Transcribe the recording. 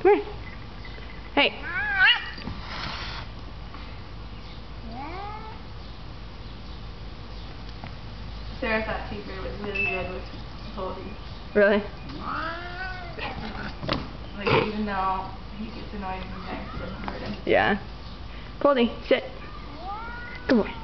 Come here. Hey. Sarah thought Tigre was really good with Poldy. Really? Like, even though he gets annoyed sometimes, he doesn't hurt him. Yeah. Poldy, sit. Come on.